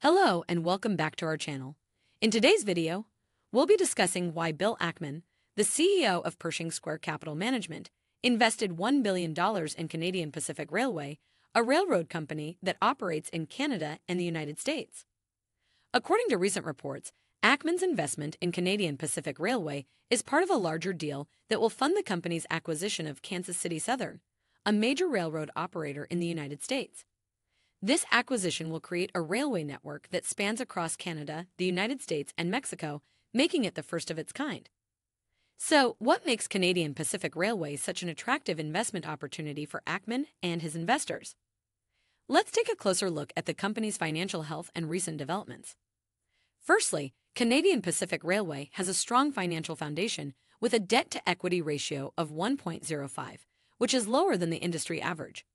Hello and welcome back to our channel. In today's video, we'll be discussing why Bill Ackman, the CEO of Pershing Square Capital Management, invested $1 billion in Canadian Pacific Railway, a railroad company that operates in Canada and the United States. According to recent reports, Ackman's investment in Canadian Pacific Railway is part of a larger deal that will fund the company's acquisition of Kansas City Southern, a major railroad operator in the United States. This acquisition will create a railway network that spans across Canada, the United States, and Mexico, making it the first of its kind. So, what makes Canadian Pacific Railway such an attractive investment opportunity for Ackman and his investors? Let's take a closer look at the company's financial health and recent developments. Firstly, Canadian Pacific Railway has a strong financial foundation with a debt to equity ratio of 1.05, which is lower than the industry average.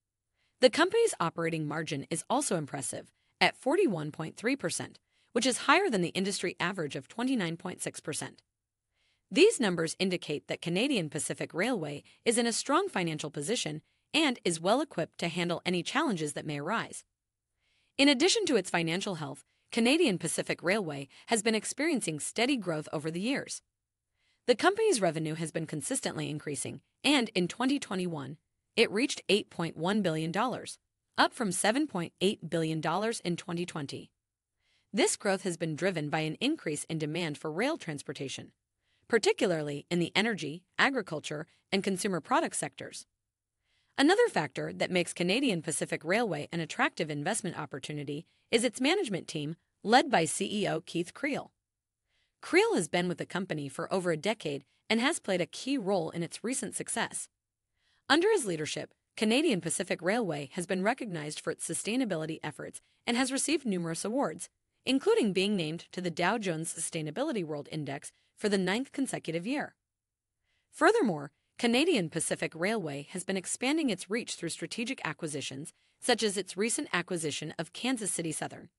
The company's operating margin is also impressive at 41.3%, which is higher than the industry average of 29.6%. These numbers indicate that Canadian Pacific Railway is in a strong financial position and is well equipped to handle any challenges that may arise. In addition to its financial health, Canadian Pacific Railway has been experiencing steady growth over the years. The company's revenue has been consistently increasing, and in 2021, it reached $8.1 billion, up from $7.8 billion in 2020. This growth has been driven by an increase in demand for rail transportation, particularly in the energy, agriculture, and consumer product sectors. Another factor that makes Canadian Pacific Railway an attractive investment opportunity is its management team, led by CEO Keith Creel. Creel has been with the company for over a decade and has played a key role in its recent success. Under his leadership, Canadian Pacific Railway has been recognized for its sustainability efforts and has received numerous awards, including being named to the Dow Jones Sustainability World Index for the ninth consecutive year. Furthermore, Canadian Pacific Railway has been expanding its reach through strategic acquisitions, such as its recent acquisition of Kansas City Southern.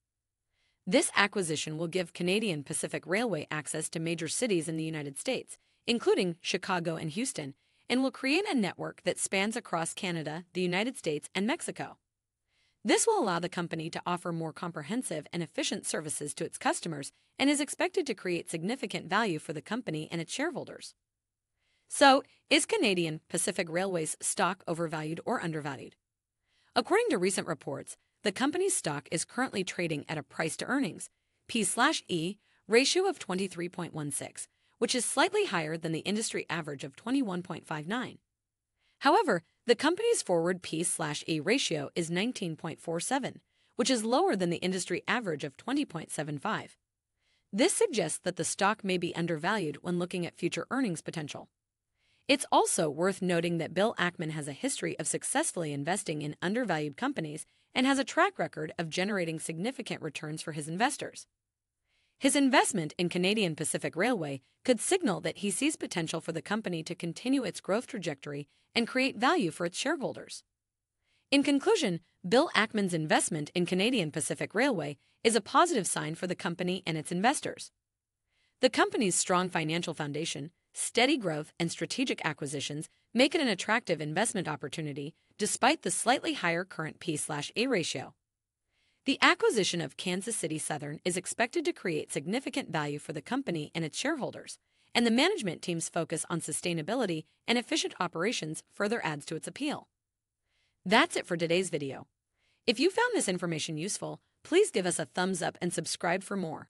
This acquisition will give Canadian Pacific Railway access to major cities in the United States, including Chicago and Houston, and will create a network that spans across Canada, the United States, and Mexico. This will allow the company to offer more comprehensive and efficient services to its customers and is expected to create significant value for the company and its shareholders. So, is Canadian Pacific Railway's stock overvalued or undervalued? According to recent reports, the company's stock is currently trading at a price to earnings P/E ratio of 23.16, which is slightly higher than the industry average of 21.59. However, the company's forward P/E ratio is 19.47, which is lower than the industry average of 20.75. This suggests that the stock may be undervalued when looking at future earnings potential. It's also worth noting that Bill Ackman has a history of successfully investing in undervalued companies and has a track record of generating significant returns for his investors. His investment in Canadian Pacific Railway could signal that he sees potential for the company to continue its growth trajectory and create value for its shareholders. In conclusion, Bill Ackman's investment in Canadian Pacific Railway is a positive sign for the company and its investors. The company's strong financial foundation, steady growth, and strategic acquisitions make it an attractive investment opportunity despite the slightly higher current P/E ratio. The acquisition of Kansas City Southern is expected to create significant value for the company and its shareholders, and the management team's focus on sustainability and efficient operations further adds to its appeal. That's it for today's video. If you found this information useful, please give us a thumbs up and subscribe for more.